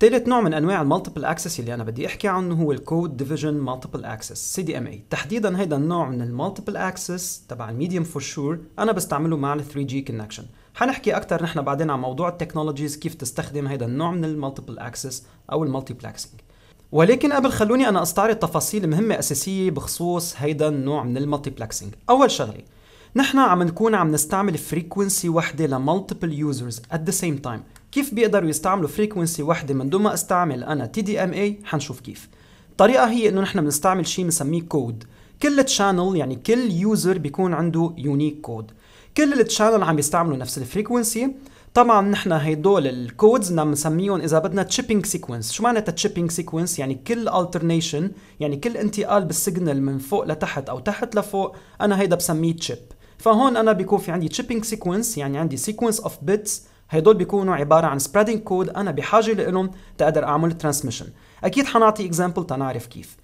ثالث نوع من أنواع ال multiple access اللي أنا بدي أحكي عنه هو ال code division multiple access CDMA تحديدا هيدا النوع من ال multiple access تبع ال medium for sure أنا بستعمله مع ال 3G connection حنحكي أكثر نحن بعدين عن موضوع ال technologies كيف تستخدم هيدا النوع من ال multiple access أو ال multiplexing. ولكن قبل خلوني أنا أستعرض تفاصيل مهمة أساسية بخصوص هيدا النوع من ال multiplexing. أول شغلة نحن عم نكون عم نستعمل frequency وحدة ل multiple users at the same time كيف بيقدروا يستعملوا frequency وحده من دون ما استعمل أنا TDMA حنشوف كيف. الطريقة هي إنه نحن بنستعمل شيء بنسميه كود كل channel يعني كل user بيكون عنده unique code كل ال channel عم يستعملوا نفس ال frequency طبعا نحن هيدول ال codes بدنا نسميهم إذا بدنا chipping sequence شو معناتها chipping sequence يعني كل alternation يعني كل انتقال بال signal من فوق لتحت أو تحت لفوق أنا هيدا بسميه chip فهون أنا بيكون في عندي chipping sequence يعني عندي sequence of bits هدول بيكونوا عبارة عن spreading code أنا بحاجة لهم تقدر أعمل transmission أكيد حنعطي example تنعرف كيف.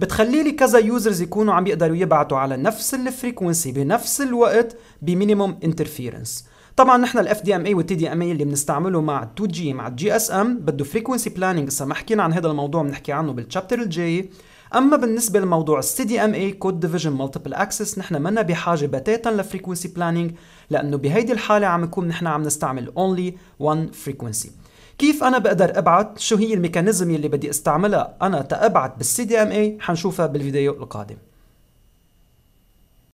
بتخلي لي كذا users يكونوا عم يقدروا يبعتوا على نفس ال frequency بنفس الوقت ب minimum interference طبعا نحن الاف دي ام اي والتي دي ام اي اللي بنستعمله مع 2G مع ال GSM بده frequency planning هسه ما حكينا عن هذا الموضوع بنحكي عنه بال chapter الجاي. أما بالنسبة لموضوع ال CDMA code division multiple access نحن منا بحاجة بتاتا ل frequency planning لأنه بهيدي الحالة عم نكون نحن عم نستعمل only one frequency. كيف أنا بقدر ابعت شو هي ال mechanism اللي بدي أستعملها؟ أنا تأبعت بال CDMA حنشوفها بالفيديو القادم.